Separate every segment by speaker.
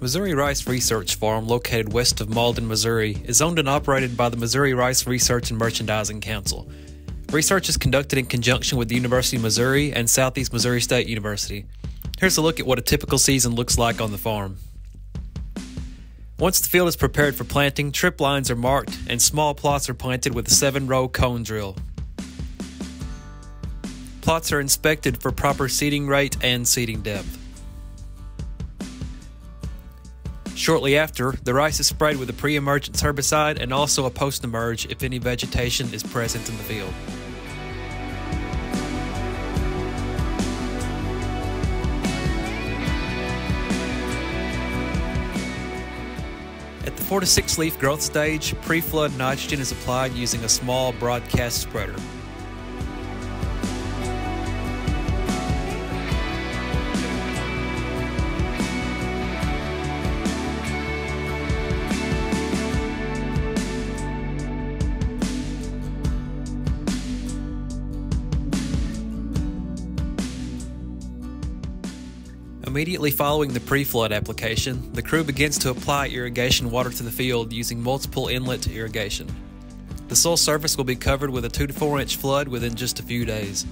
Speaker 1: Missouri Rice Research Farm, located west of Malden, Missouri, is owned and operated by the Missouri Rice Research and Merchandising Council. Research is conducted in conjunction with the University of Missouri and Southeast Missouri State University. Here's a look at what a typical season looks like on the farm. Once the field is prepared for planting, trip lines are marked and small plots are planted with a 7 row cone drill. Plots are inspected for proper seeding rate and seeding depth. Shortly after, the rice is sprayed with a pre-emergence herbicide and also a post-emerge if any vegetation is present in the field. At the 4 to 6 leaf growth stage, pre-flood nitrogen is applied using a small broadcast spreader. Immediately following the pre flood application, the crew begins to apply irrigation water to the field using multiple inlet irrigation. The soil surface will be covered with a 2 to 4 inch flood within just a few days.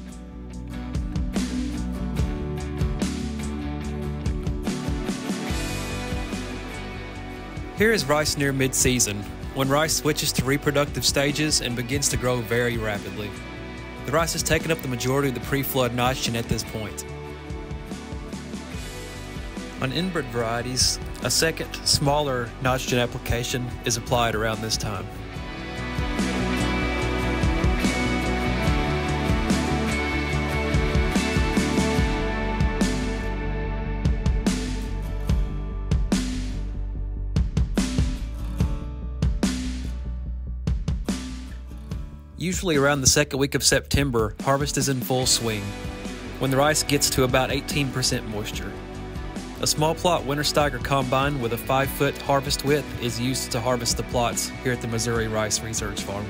Speaker 1: Here is rice near mid season, when rice switches to reproductive stages and begins to grow very rapidly. The rice has taken up the majority of the pre flood nitrogen at this point. On inbred varieties, a second, smaller nitrogen application is applied around this time. Usually around the second week of September, harvest is in full swing, when the rice gets to about 18% moisture. A small plot Wintersteiger combine with a 5 foot harvest width is used to harvest the plots here at the Missouri Rice Research Farm.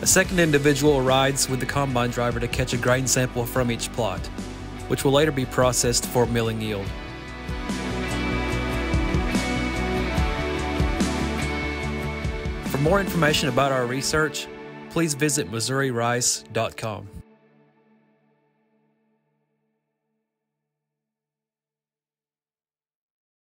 Speaker 1: A second individual rides with the combine driver to catch a grain sample from each plot, which will later be processed for milling yield. For more information about our research, please visit MissouriRice.com.